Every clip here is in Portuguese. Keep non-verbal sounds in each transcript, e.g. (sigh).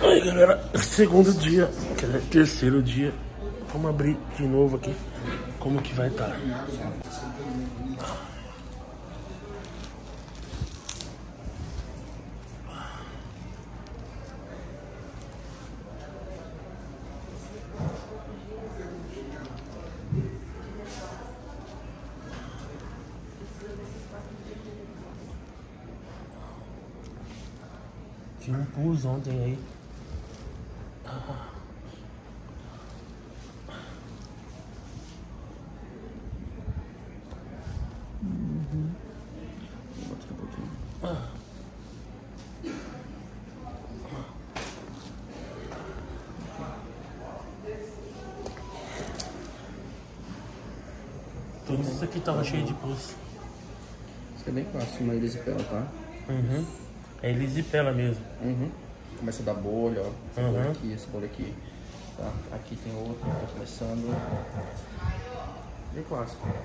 Aí galera, segundo dia, quer dizer, terceiro dia. Vamos abrir de novo aqui. Como que vai estar? Tinha um pus ontem aí. Bota aqui um pouquinho. Tudo isso aqui tava cheio de pus. Isso é bem fácil, uma erisipela, tá? Uhum. É elisipela mesmo. Uhum. Começa da bolha, ó. Essa Uhum. bolha aqui, essa bolha aqui. Tá? Aqui tem outra, tá começando. Bem clássico. (laughs)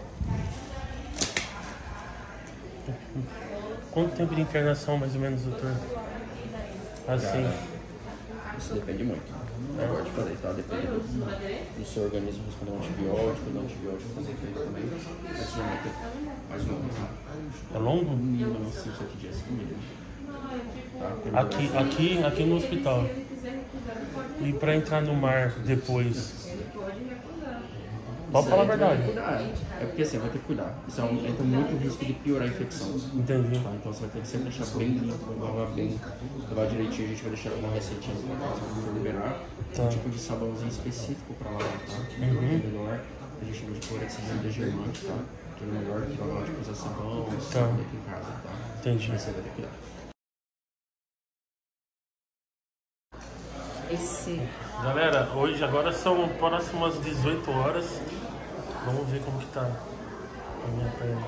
Quanto tempo de internação mais ou menos, doutor? Assim. Isso depende muito. É igual te falei, tá? Depende do, do seu organismo responder um antibiótico, do antibiótico fazer efeito também. Já vai ter mais longo, tá? É longo? No mínimo, uns 5, 7 dias, no mínimo. Tá? Aqui, aqui, aqui no hospital. E pra entrar no mar depois? Pode falar a verdade. É porque assim, vai ter que cuidar. Isso é um, entra muito risco de piorar a infecção. Entendi. Tá? Então você vai ter que sempre deixar bem limpo, lavar bem, lavar direitinho. A gente vai deixar com uma receitinha pra liberar. Tá. Um tipo de sabãozinho específico pra lavar, tá? Que é melhor. A gente chama de clorexidina degermante, tá? Que é melhor que lavar, tipo, usar sabão, Tá. em casa, tá? Entendi. Mas você vai ter que cuidar. Esse. Galera, hoje agora são próximas 18 horas. Vamos ver como que tá a minha perna.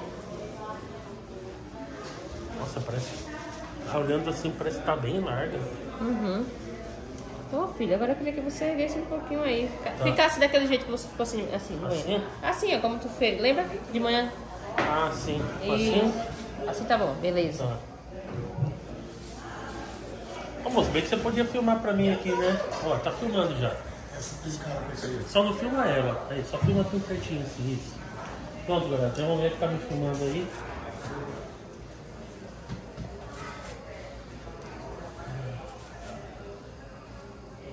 Nossa, parece. tá Olhando assim, parece que tá bem larga. Ô filho, agora eu queria que você erguesse um pouquinho aí. Fica- Ficasse daquele jeito que você ficou assim, assim, manhã. Assim? Assim, ó, como tu fez. Lembra? De manhã. Ah, sim. E... Assim? Assim tá bom, beleza. Tá. Ô moço, bem que você podia filmar pra mim aqui, né? Ó, tá filmando já. Só não filma ela. Aí, só filma tudo certinho assim, isso. Pronto, galera. Tem uma mulher que tá me filmando aí.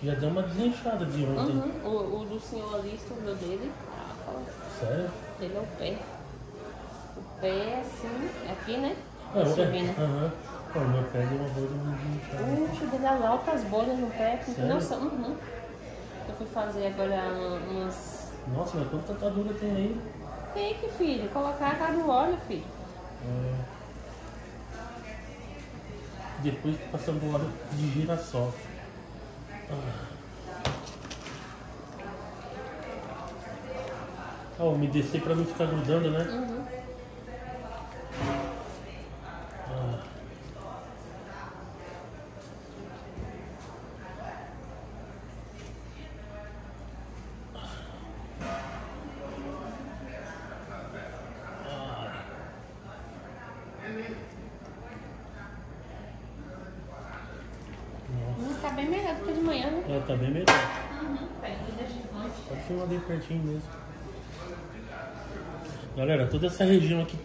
Já deu uma desinchada de ontem. Uhum. O, o do senhor ali, o meu dele. Ah, fala. Sério? Dele é o pé. O pé é assim, aqui, né? É, Subindo. é, aham. Pô, meu pé deu uma boa desinchada. Puxa, é altas bolhas no pé. que Sério? noção. Uhum. Eu fui fazer agora um- umas. Nossa, mas quanta tatuadura tem aí? Tem que, filho. Colocar a cara no óleo, filho. É. Depois passando o óleo de girassol. Ah, umedecer pra não ficar grudando, né? Ah. Bem melhor do que de manhã, né? É, tá bem melhor. Pode filmar bem pertinho mesmo. Galera, toda essa região aqui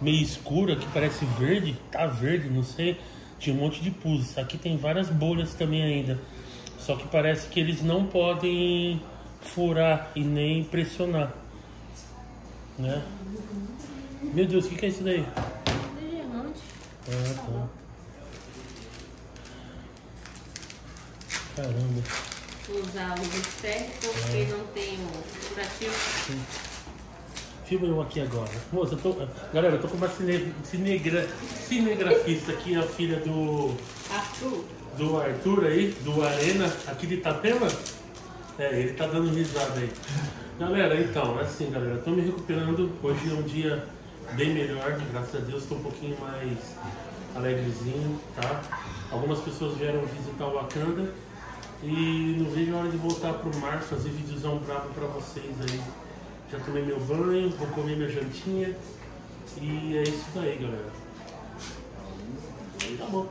meio escura, que parece verde, tá verde, não sei. Tinha um monte de pus. Aqui tem várias bolhas também ainda. Só que parece que eles não podem furar e nem pressionar. Né? Meu Deus, o que, que é isso daí? Diamante. Ah, tá. Caramba. Usar o de ferro porque não tem o curativo. Filma eu aqui agora. Moça, eu tô. Galera, eu tô com uma cine, cinegra, cinegrafista aqui, a filha do. Arthur. do Arthur aí, do Arena, aqui de Itapema. É, ele tá dando risada aí. Galera, então, é assim, galera, tô me recuperando. Hoje é um dia bem melhor, graças a Deus, tô um pouquinho mais alegrezinho, tá? Algumas pessoas vieram visitar o Wakanda e não vejo a hora de voltar pro mar, fazer videozão bravo pra vocês aí. Já tomei meu banho, vou comer minha jantinha e é isso daí, galera. Tá bom.